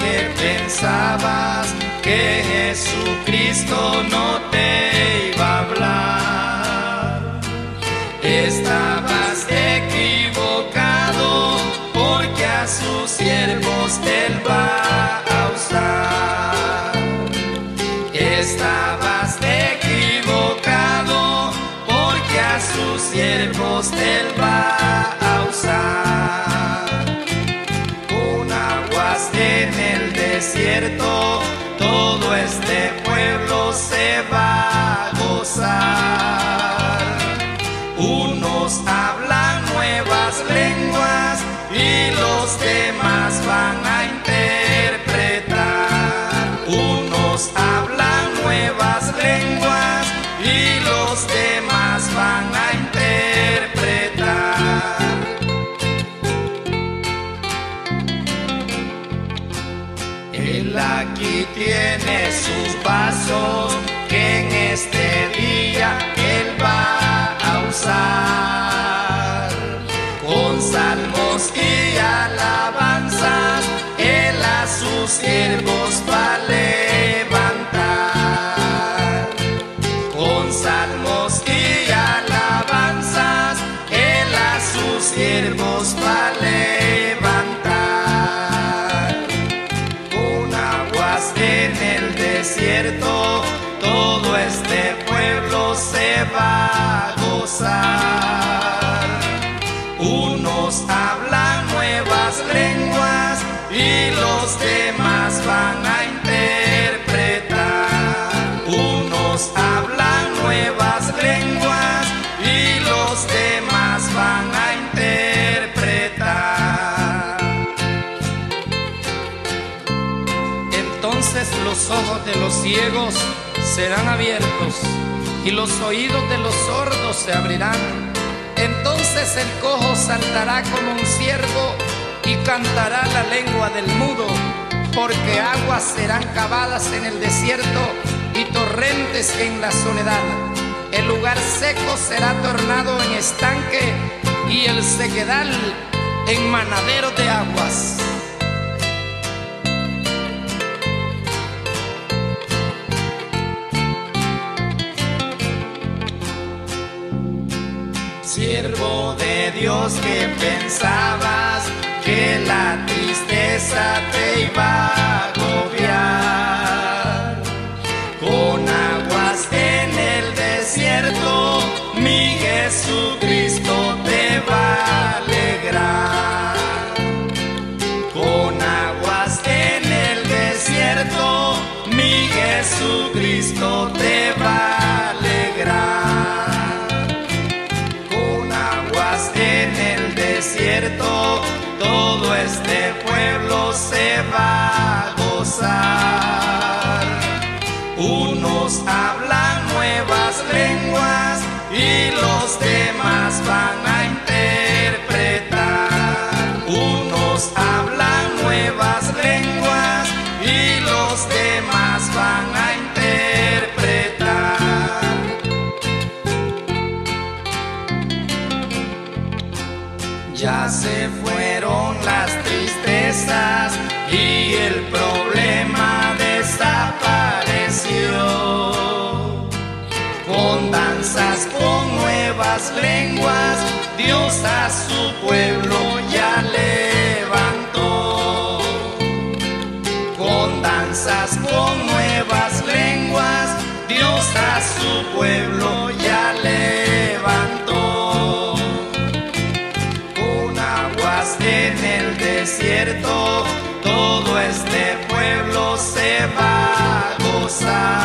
que pensabas que Jesucristo no te iba a hablar. Estabas equivocado porque a sus siervos él va a usar. Estabas equivocado porque a sus siervos él va a usar. Desierto, todo este pueblo se va a gozar. Sus pasos que en este día Él va a usar. Con salmos y alabanzas, Él a sus siervos va a levantar. Con salmos y alabanzas, Él a sus siervos va a y los demás van a interpretar. Entonces los ojos de los ciegos serán abiertos y los oídos de los sordos se abrirán. Entonces el cojo saltará como un ciervo y cantará la lengua del mudo, porque aguas serán cavadas en el desierto y torrentes en la soledad. El lugar seco será tornado en estanque y el sequedal en manadero de aguas. Siervo de Dios que pensabas que la tristeza te iba Jesucristo te va a alegrar con aguas en el desierto, todo este pueblo se va a gozar. Unos hablan nuevas lenguas y los demás van a Ya se fueron las tristezas y el problema desapareció. Con danzas, con nuevas lenguas, Dios a su pueblo ya levantó. Pueblo se va a gozar.